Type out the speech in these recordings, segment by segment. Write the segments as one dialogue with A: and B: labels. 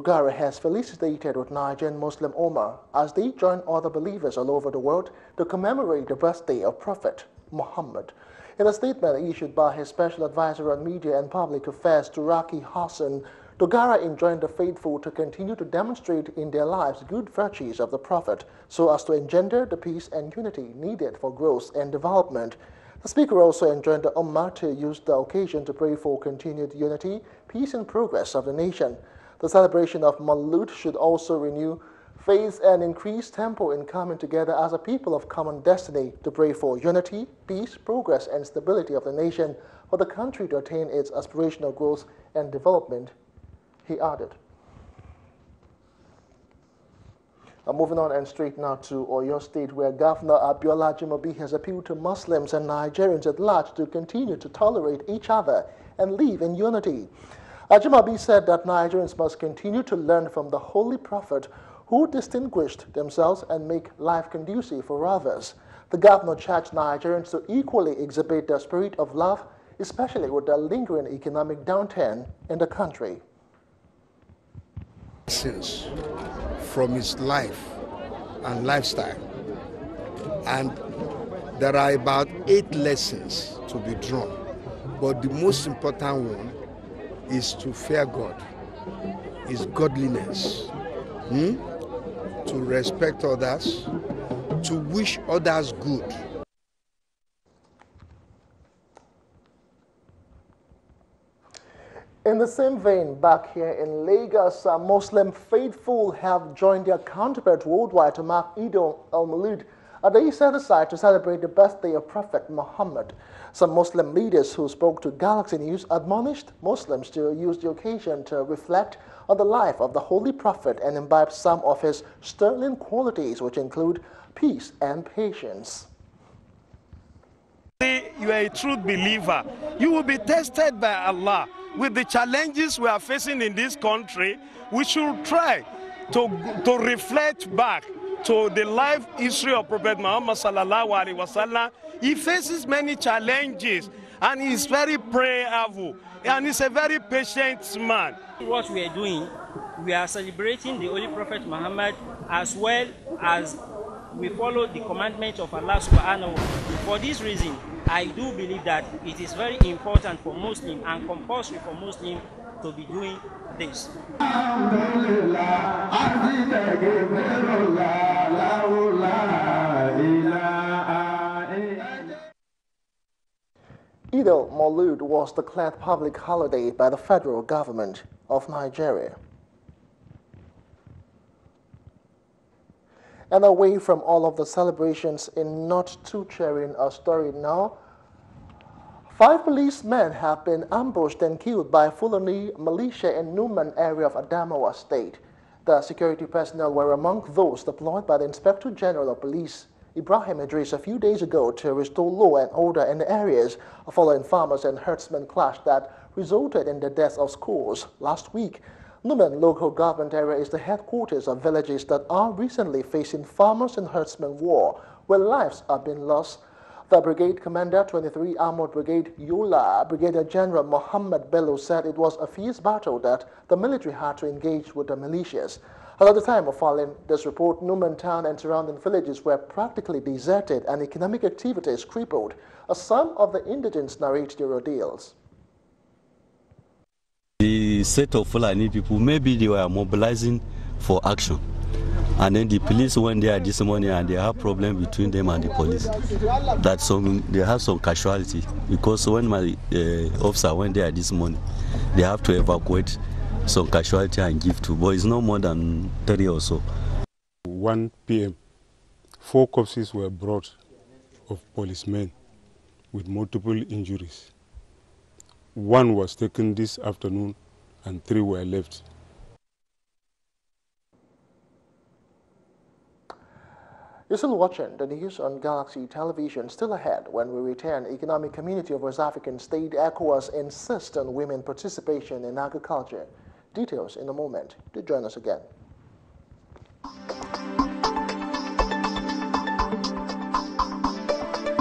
A: Dogara has felicitated with Nigerian Muslim Ummah as they join other believers all over the world to commemorate the birthday of Prophet Muhammad. In a statement issued by his special advisor on media and public affairs, Turaki Hassan, Dogara enjoined the faithful to continue to demonstrate in their lives good virtues of the Prophet so as to engender the peace and unity needed for growth and development. The speaker also enjoined the Ummah to use the occasion to pray for continued unity, peace and progress of the nation. The celebration of Maulud should also renew faith and increase tempo in coming together as a people of common destiny to pray for unity, peace, progress, and stability of the nation for the country to attain its aspirational growth and development, he added. Uh, moving on and straight now to Oyo State, where Governor Abiola Ajimobi has appealed to Muslims and Nigerians at large to continue to tolerate each other and live in unity. Ajimobi said that Nigerians must continue to learn from the Holy Prophet who distinguished themselves and make life conducive for others. The governor charged Nigerians to equally exhibit the spirit of love, especially with the lingering economic downturn in the country.
B: Since from his life and lifestyle, and there are about eight lessons to be drawn, but the most important one is to fear God, is godliness, hmm? to respect others, to wish others good.
A: In the same vein, back here in Lagos, uh, Muslim faithful have joined their counterparts worldwide to mark Eid al-Maulud, a day set aside to celebrate the birthday of Prophet Muhammad. Some Muslim leaders who spoke to Galaxy News admonished Muslims to use the occasion to reflect on the life of the Holy Prophet and imbibe some of his sterling qualities, which include peace and patience.
C: You are a true believer. You will be tested by Allah. With the challenges we are facing in this country, we should try to, to reflect back to the life history of Prophet Muhammad sallallahu alaihi wasallam, he faces many challenges and he's very prayerful and he's a very patient man.
D: What we are doing, we are celebrating the Holy Prophet Muhammad as well as we follow the commandment of Allah subhanahu For this reason, I do believe that it is very important for Muslim and compulsory for Muslim to be doing this.
A: Eid al-Maulud was declared public holiday by the federal government of Nigeria. And away from all of the celebrations in not too cheering a story now, Five policemen have been ambushed and killed by Fulani militia in Numan area of Adamawa State. The security personnel were among those deployed by the Inspector General of Police, Ibrahim Idris, a few days ago to restore law and order in the areas following farmers and herdsmen clash that resulted in the deaths of scores last week. Numan local government area is the headquarters of villages that are recently facing farmers and herdsmen war, where lives are being lost the brigade commander, 23 Armored Brigade Yola, Brigadier General Mohammed Bello said it was a fierce battle that the military had to engage with the militias. At the time of filing this report, Numan town and surrounding villages were practically deserted and economic activities crippled. As some of the indigents narrate their ordeals.
E: The set of Fulani people, maybe they were mobilizing for action. And then the police went there this morning and they have problem between them and the police. That some they have some casualty because when my uh, officer went there this morning, they have to evacuate some casualty and give to. But it's no more than 30 or so.
F: 1 p.m. Four corpses were brought of policemen with multiple injuries. One was taken this afternoon and three were left.
A: You're still watching the news on Galaxy Television. Still ahead, when we return, Economic Community of West African State ECOWAS insists on women participation in agriculture. Details in a moment. Do join us again.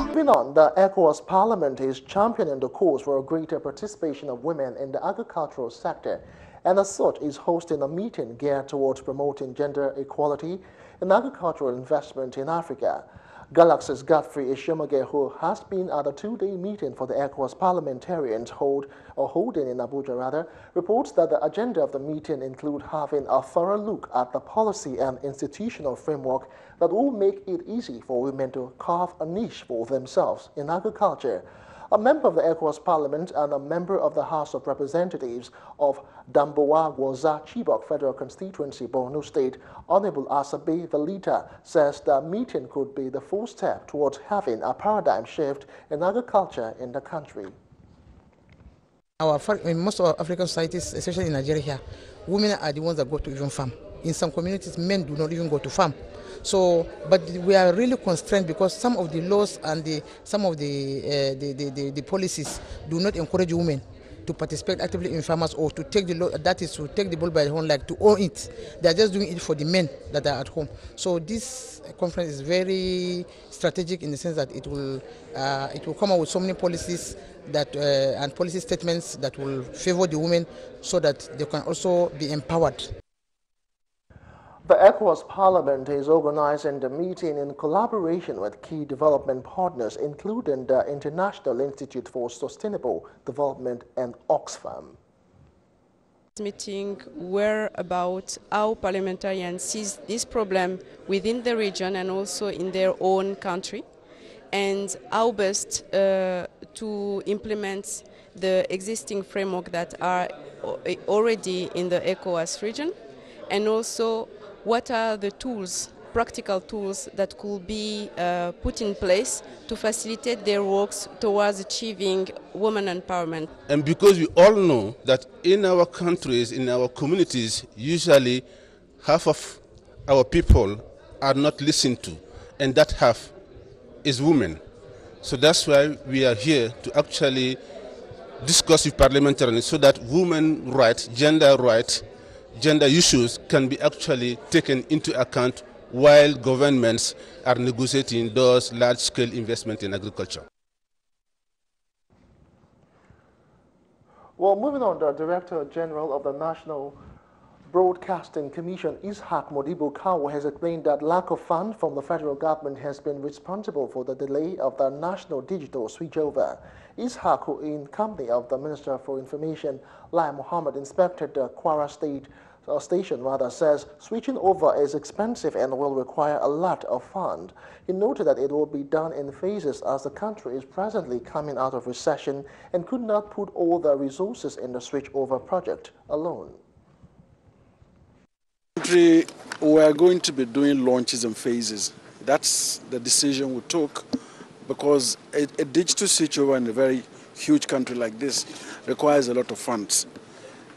A: Moving on, the ECOWAS Parliament is championing the cause for a greater participation of women in the agricultural sector and ASUT is hosting a meeting geared towards promoting gender equality in agricultural investment in Africa. Galaxy's Godfrey Ishomage, who has been at a two-day meeting for the ECOWAS parliamentarians hold, or holding in Abuja rather, reports that the agenda of the meeting include having a thorough look at the policy and institutional framework that will make it easy for women to carve a niche for themselves in agriculture a member of the ECOWAS Parliament and a member of the House of Representatives of Damboa Gwoza Chibok Federal Constituency, Borno State, Honorable Asabe Vilita, says the meeting could be the first step towards having a paradigm shift in agriculture in the country.
G: Our, in most of our African societies, especially in Nigeria, women are the ones that go to even farm. In some communities, men do not even go to farm. So, but we are really constrained because some of the laws and the, some of the, uh, the, the, the, the, policies do not encourage women to participate actively in farmers or to take the law, that is to take the bull by the horn, like to own it. They are just doing it for the men that are at home. So this conference is very strategic in the sense that it will, uh, it will come up with so many policies that uh, and policy statements that will favor the women so that they can also be empowered.
A: The ECOWAS Parliament is organizing the meeting in collaboration with key development partners, including the International Institute for Sustainable Development and Oxfam.
H: This meeting were about how parliamentarians see this problem within the region and also in their own country, and how best uh, to implement the existing framework that are already in the ECOWAS region, and also what are the tools, practical tools that could be uh, put in place to facilitate their works towards achieving women empowerment.
I: And because we all know that in our countries, in our communities, usually half of our people are not listened to, and that half is women. So that's why we are here to actually discuss with parliamentarians so that women rights, gender rights, gender issues can be actually taken into account while governments are negotiating those large-scale investments in agriculture.
A: Well, moving on, the Director General of the National Broadcasting Commission, Ishaq Modibo Kawo, has explained that lack of funds from the federal government has been responsible for the delay of the national digital switchover. Ishaq, who in company of the Minister for Information, Lai Mohammed, inspected the Kwara State uh, station rather says switching over is expensive and will require a lot of fund. He noted that it will be done in phases as the country is presently coming out of recession and could not put all the resources in the switchover project alone.
J: We are going to be doing launches in phases. That's the decision we took because a, a digital switchover in a very huge country like this requires a lot of funds.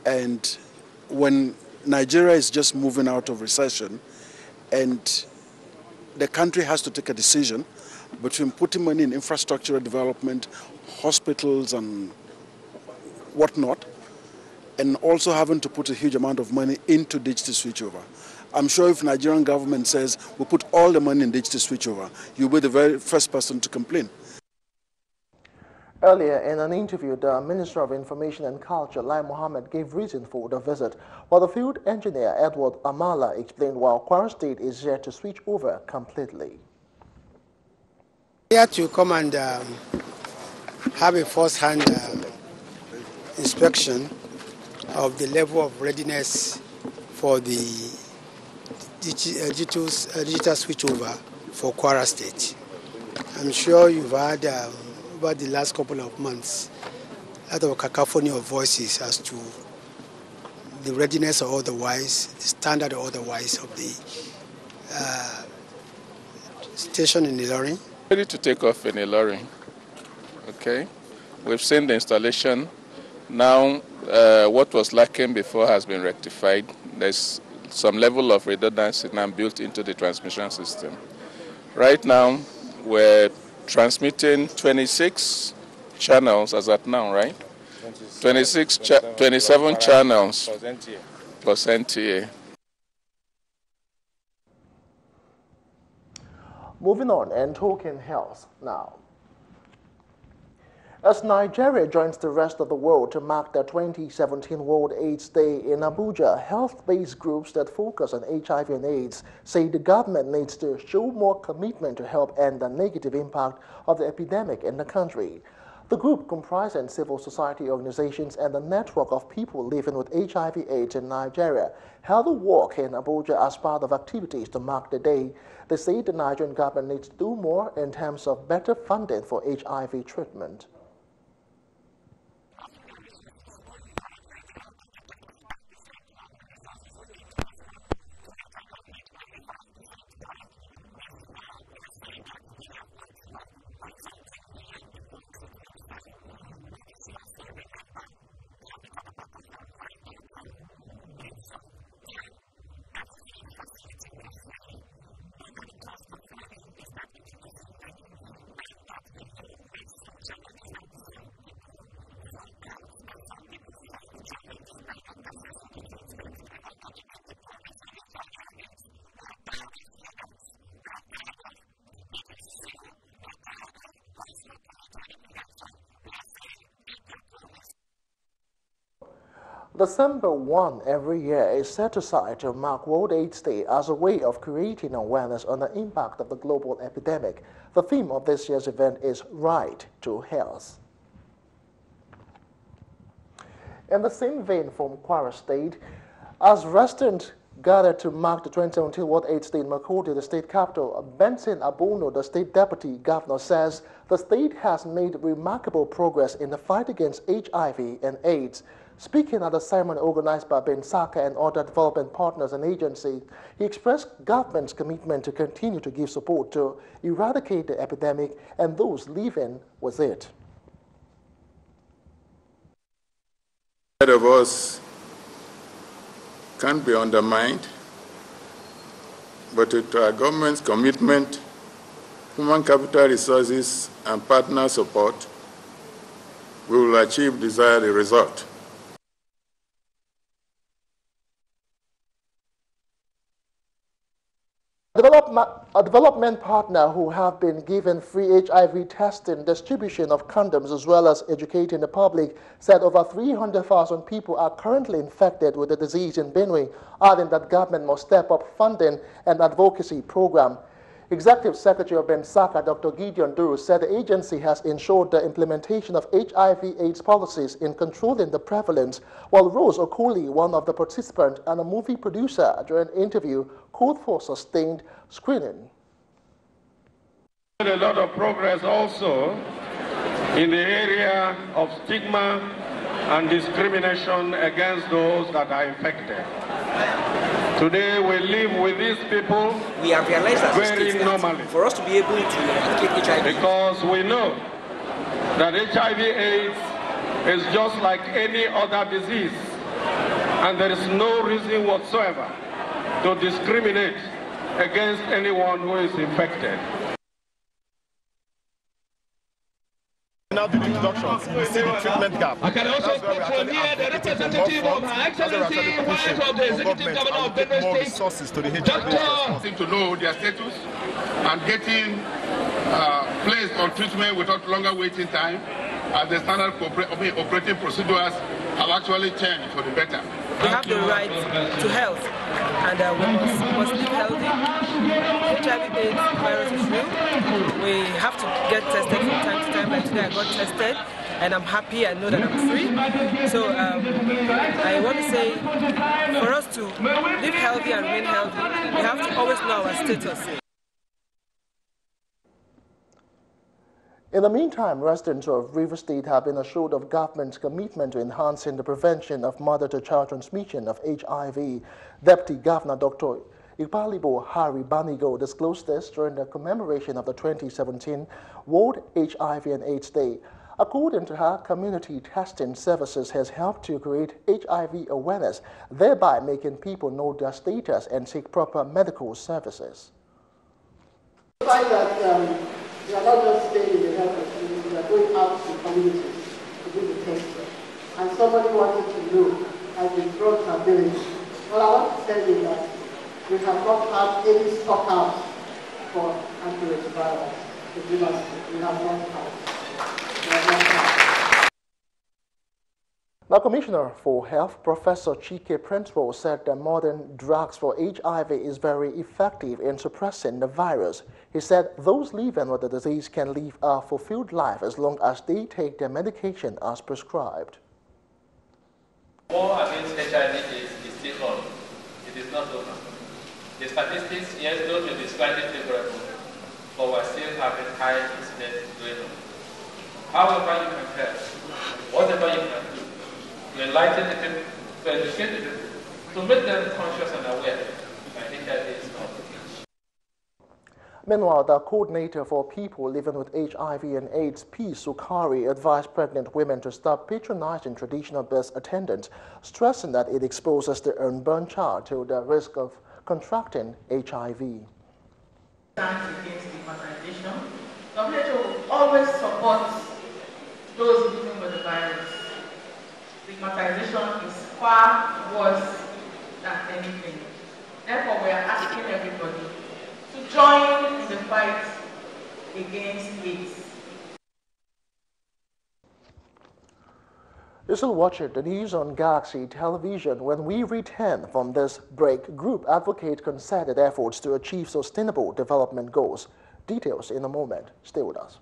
J: And when Nigeria is just moving out of recession, and the country has to take a decision between putting money in infrastructure development, hospitals, and whatnot, and also having to put a huge amount of money into digital switchover. I'm sure if Nigerian government says we put all the money in digital switchover, you'll be the very first person to complain.
A: Earlier in an interview, the Minister of Information and Culture, Lai Mohammed, gave reason for the visit, while the field engineer, Edward Amala, explained why Kwara State is yet to switch over completely.
K: Here to come and um, have a first-hand uh, inspection of the level of readiness for the uh, digital, uh, digital switchover for Kwara State. I'm sure you've had um, over the last couple of months a lot of cacophony of voices as to the readiness or otherwise, the standard or otherwise of the uh, station in Ilorin.
L: Ready to take off in Ilorin. Okay, we've seen the installation. Now, uh, what was lacking before has been rectified. There's some level of redundancy now built into the transmission system. Right now, we're transmitting 26 channels as at now, right? 26, cha 27 channels plus NTA.
A: Moving on and talking health now. As Nigeria joins the rest of the world to mark the 2017 World AIDS Day in Abuja, health-based groups that focus on HIV and AIDS say the government needs to show more commitment to help end the negative impact of the epidemic in the country. The group, comprising civil society organizations and a network of people living with HIV AIDS in Nigeria, held a walk in Abuja as part of activities to mark the day. They say the Nigerian government needs to do more in terms of better funding for HIV treatment. December 1 every year is set aside to mark World AIDS Day as a way of creating awareness on the impact of the global epidemic. The theme of this year's event is Right to Health. In the same vein from Kwara State, as residents gathered to mark the 2017 World AIDS Day in Makurdi, the state capital, Benson Abounu, the state deputy governor, says the state has made remarkable progress in the fight against HIV and AIDS. Speaking at a ceremony organized by BENSACA and other development partners and agencies, he expressed government's commitment to continue to give support to eradicate the epidemic and those living with it.
M: of us can't be undermined, but to our government's commitment, human capital resources, and partner support, we will achieve desired result.
A: A development partner who have been given free HIV testing, distribution of condoms, as well as educating the public, said over 300,000 people are currently infected with the disease in Benue, adding that government must step up funding and advocacy program. Executive Secretary of BENSACA, Dr. Gideon Duru, said the agency has ensured the implementation of HIV-AIDS policies in controlling the prevalence, while Rose Okoli, one of the participants and a movie producer during an interview, called for sustained screening.
N: A lot of progress also in the area of stigma and discrimination against those that are infected. Today we live with these people
O: we have realized as
N: very normally.
O: For us to be able to eradicate HIV.
N: Because we know that HIV AIDS is just like any other disease. And there is no reason whatsoever to discriminate against anyone who is infected.
P: Now do the introductions, you see the treatment gap. I can also put from here the representative of Her Excellency, one of the Executive Governor of Benue State, resources to the
N: HIV Seem to know their status and getting uh, placed on treatment without longer waiting time as the standard operating procedures have actually changed for the better.
Q: We have the right to health and uh, we must live healthy. HIV AIDS virus is real. We have to get tested from time to time. Like today I got tested and I'm happy I know that I'm free. So um, I want to say for us to live healthy and remain healthy, we have to always know our status.
A: In the meantime, residents of River State have been assured of government's commitment to enhancing the prevention of mother-to-child transmission of HIV. Deputy Governor Dr. Ipalibo Harry Banigo disclosed this during the commemoration of the 2017 World HIV and AIDS Day. According to her, community testing services has helped to create HIV awareness, thereby making people know their status and seek proper medical services.
R: That, um we are not just staying in the health we are going out to communities to do the testing. And somebody wanted to know the drugs are doing. Well, I want to tell you that we have not had any stockouts for antiretrovirals. We have not had.
A: Now, Commissioner for Health, Professor Chike Prentice, said that modern drugs for HIV is very effective in suppressing the virus. He said those living with the disease can live a fulfilled life as long as they take their medication as prescribed.
L: War against HIV is, is still on. It is not over. The statistics, yes, those may be slightly favorable, but we're still having high incidence going on. However you help, whatever you do, to enlighten the people, to educate the people, to make them conscious and aware that HIV is not.
A: Meanwhile, the coordinator for people living with HIV and AIDS, P. Sukari, advised pregnant women to stop patronizing traditional birth attendants, stressing that it exposes the unborn child to the risk of contracting HIV.
S: Against stigmatization, WHO always supports those living with the virus. Stigmatization is far worse than anything. Therefore, we are asking everybody to join in the fight against AIDS.
A: You're still watching the news on Galaxy Television. When we return from this break, group advocate concerted efforts to achieve sustainable development goals. Details in a moment. Stay with us.